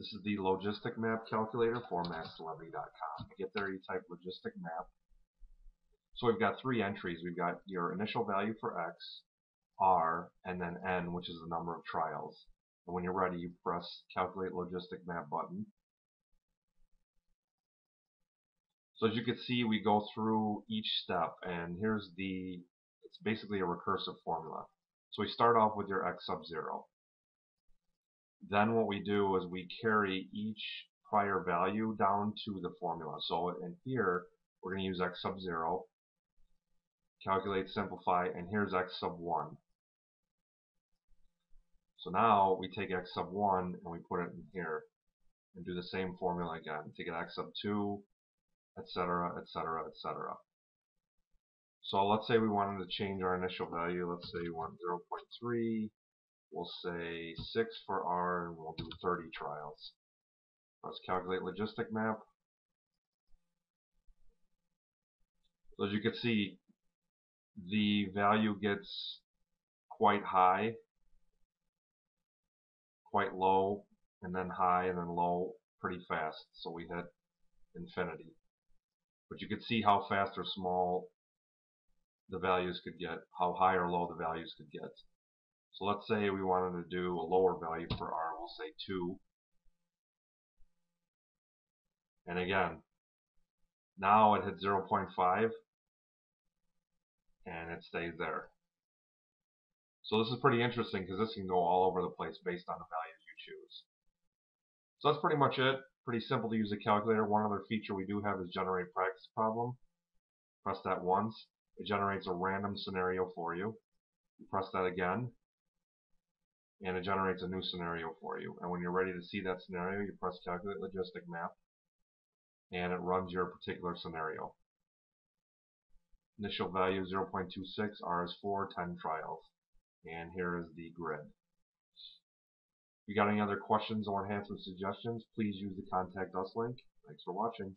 This is the logistic map calculator for mathcelebrity.com. To get there, you type logistic map. So we've got three entries. We've got your initial value for x, r, and then n, which is the number of trials. And when you're ready, you press calculate logistic map button. So as you can see, we go through each step, and here's the, it's basically a recursive formula. So we start off with your x sub 0. Then what we do is we carry each prior value down to the formula. So in here, we're going to use x sub 0, calculate, simplify, and here's x sub 1. So now we take x sub 1 and we put it in here and do the same formula again. Take it x sub 2, etc., etc., etc. So let's say we wanted to change our initial value. Let's say we want 0.3. We'll say 6 for R, and we'll do 30 trials. Let's calculate logistic map. So as you can see, the value gets quite high, quite low, and then high, and then low pretty fast. So we hit infinity. But you can see how fast or small the values could get, how high or low the values could get. So let's say we wanted to do a lower value for R, we'll say 2. And again, now it hit 0.5 and it stays there. So this is pretty interesting because this can go all over the place based on the values you choose. So that's pretty much it. Pretty simple to use a calculator. One other feature we do have is generate practice problem. Press that once. It generates a random scenario for you. You press that again and it generates a new scenario for you. And when you're ready to see that scenario, you press calculate logistic map and it runs your particular scenario. Initial value 0.26, R is 4, 10 trials. And here is the grid. If you got any other questions or enhancement suggestions, please use the contact us link. Thanks for watching.